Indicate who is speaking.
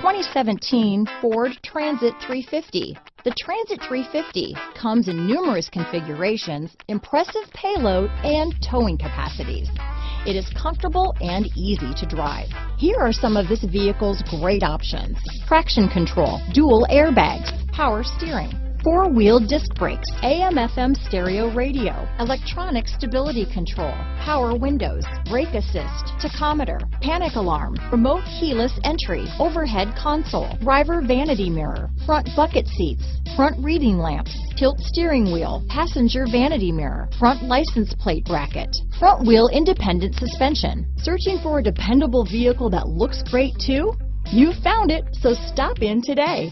Speaker 1: 2017 Ford Transit 350. The Transit 350 comes in numerous configurations, impressive payload, and towing capacities. It is comfortable and easy to drive. Here are some of this vehicle's great options. Traction control, dual airbags, power steering, four-wheel disc brakes, AM-FM stereo radio, electronic stability control, power windows, brake assist, tachometer, panic alarm, remote keyless entry, overhead console, driver vanity mirror, front bucket seats, front reading lamps, tilt steering wheel, passenger vanity mirror, front license plate bracket, front wheel independent suspension. Searching for a dependable vehicle that looks great too? You found it, so stop in today.